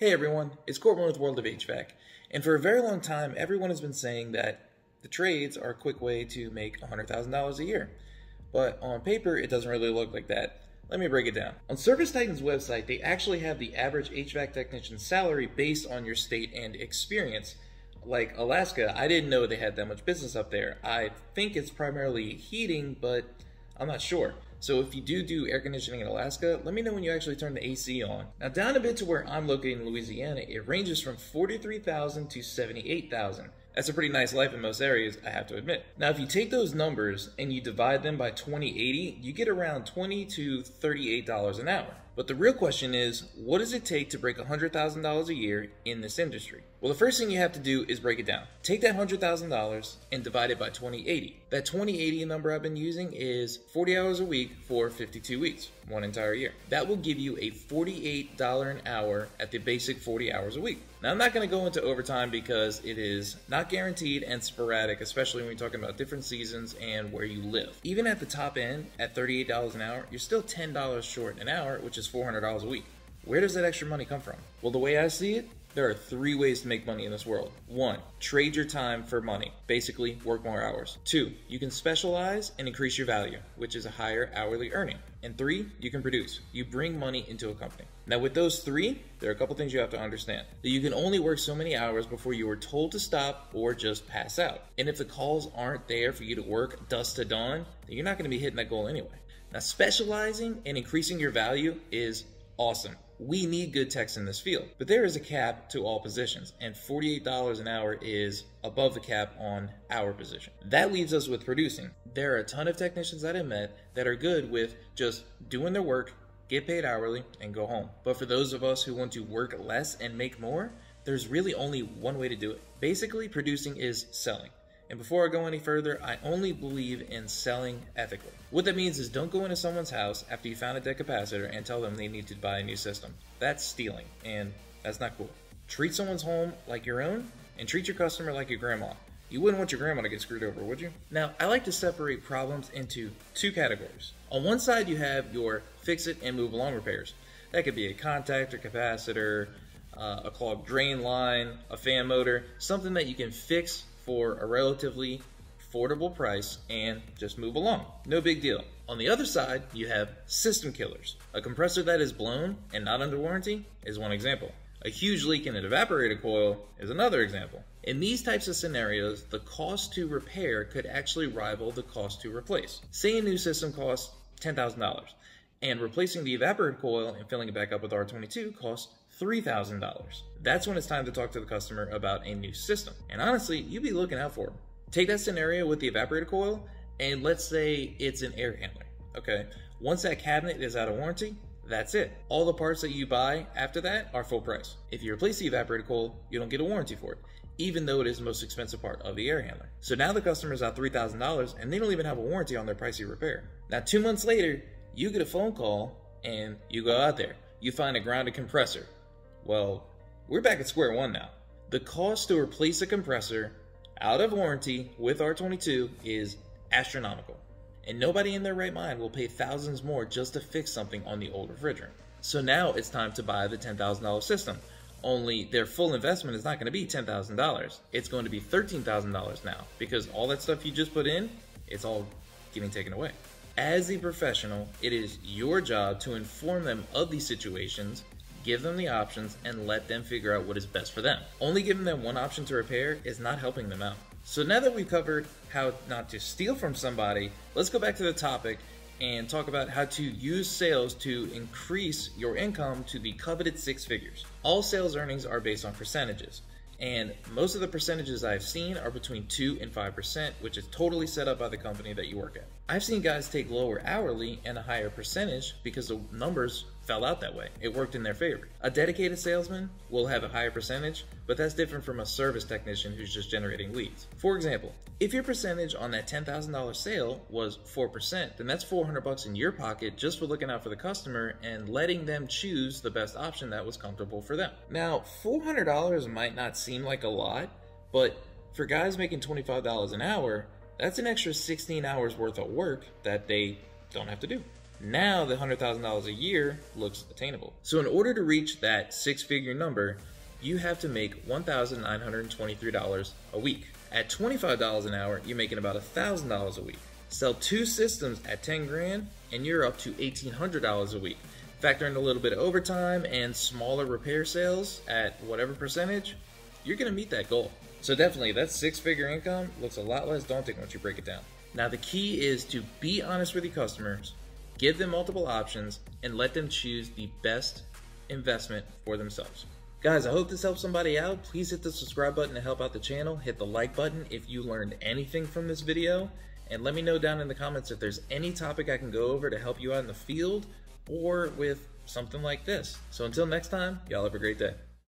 Hey everyone, it's Corbin with World of HVAC. And for a very long time, everyone has been saying that the trades are a quick way to make $100,000 a year. But on paper, it doesn't really look like that. Let me break it down. On Service Titan's website, they actually have the average HVAC technician salary based on your state and experience. Like Alaska, I didn't know they had that much business up there. I think it's primarily heating, but I'm not sure. So if you do do air conditioning in Alaska, let me know when you actually turn the AC on. Now down a bit to where I'm located in Louisiana, it ranges from 43,000 to 78,000. That's a pretty nice life in most areas, I have to admit. Now, if you take those numbers and you divide them by 2080, you get around 20 to $38 an hour. But the real question is, what does it take to break $100,000 a year in this industry? Well, the first thing you have to do is break it down. Take that $100,000 and divide it by 2080. That 2080 number I've been using is 40 hours a week for 52 weeks, one entire year. That will give you a $48 an hour at the basic 40 hours a week. Now, I'm not going to go into overtime because it is not guaranteed and sporadic, especially when you're talking about different seasons and where you live. Even at the top end, at $38 an hour, you're still $10 short an hour, which is $400 a week. Where does that extra money come from? Well, the way I see it, there are three ways to make money in this world. One, trade your time for money. Basically, work more hours. Two, you can specialize and increase your value, which is a higher hourly earning. And three, you can produce. You bring money into a company. Now, with those three, there are a couple things you have to understand. That you can only work so many hours before you are told to stop or just pass out. And if the calls aren't there for you to work dusk to dawn, then you're not going to be hitting that goal anyway. Now, specializing and increasing your value is awesome. We need good techs in this field, but there is a cap to all positions, and $48 an hour is above the cap on our position. That leaves us with producing. There are a ton of technicians that I met that are good with just doing their work, get paid hourly, and go home. But for those of us who want to work less and make more, there's really only one way to do it. Basically, producing is selling. And before I go any further, I only believe in selling ethically. What that means is don't go into someone's house after you found a dead capacitor and tell them they need to buy a new system. That's stealing, and that's not cool. Treat someone's home like your own, and treat your customer like your grandma. You wouldn't want your grandma to get screwed over, would you? Now, I like to separate problems into two categories. On one side, you have your fix it and move along repairs. That could be a contactor, capacitor, uh, a clogged drain line, a fan motor, something that you can fix for a relatively affordable price and just move along. No big deal. On the other side, you have system killers. A compressor that is blown and not under warranty is one example. A huge leak in an evaporator coil is another example. In these types of scenarios, the cost to repair could actually rival the cost to replace. Say a new system costs $10,000 and replacing the evaporator coil and filling it back up with R22 costs $3,000. That's when it's time to talk to the customer about a new system. And honestly, you'd be looking out for them. Take that scenario with the evaporator coil, and let's say it's an air handler. Okay, once that cabinet is out of warranty, that's it. All the parts that you buy after that are full price. If you replace the evaporator coil, you don't get a warranty for it, even though it is the most expensive part of the air handler. So now the customer's out $3,000 and they don't even have a warranty on their pricey repair. Now, two months later, you get a phone call and you go out there. You find a grounded compressor well, we're back at square one now. The cost to replace a compressor out of warranty with R22 is astronomical. And nobody in their right mind will pay thousands more just to fix something on the old refrigerant. So now it's time to buy the $10,000 system. Only their full investment is not going to be $10,000. It's going to be $13,000 now because all that stuff you just put in, it's all getting taken away. As a professional, it is your job to inform them of these situations give them the options, and let them figure out what is best for them. Only giving them one option to repair is not helping them out. So now that we've covered how not to steal from somebody, let's go back to the topic and talk about how to use sales to increase your income to the coveted six figures. All sales earnings are based on percentages. And most of the percentages I've seen are between 2 and 5%, which is totally set up by the company that you work at. I've seen guys take lower hourly and a higher percentage because the numbers fell out that way. It worked in their favor. A dedicated salesman will have a higher percentage, but that's different from a service technician who's just generating leads. For example, if your percentage on that $10,000 sale was 4%, then that's 400 bucks in your pocket just for looking out for the customer and letting them choose the best option that was comfortable for them. Now, $400 might not seem like a lot, but for guys making $25 an hour, that's an extra 16 hours worth of work that they don't have to do. Now the $100,000 a year looks attainable. So in order to reach that six figure number, you have to make $1,923 a week. At $25 an hour, you're making about $1,000 a week. Sell two systems at 10 grand and you're up to $1,800 a week. Factor in a little bit of overtime and smaller repair sales at whatever percentage, you're gonna meet that goal. So definitely that six figure income looks a lot less daunting once you break it down. Now the key is to be honest with your customers, give them multiple options, and let them choose the best investment for themselves. Guys, I hope this helps somebody out. Please hit the subscribe button to help out the channel. Hit the like button if you learned anything from this video. And let me know down in the comments if there's any topic I can go over to help you out in the field or with something like this. So until next time, y'all have a great day.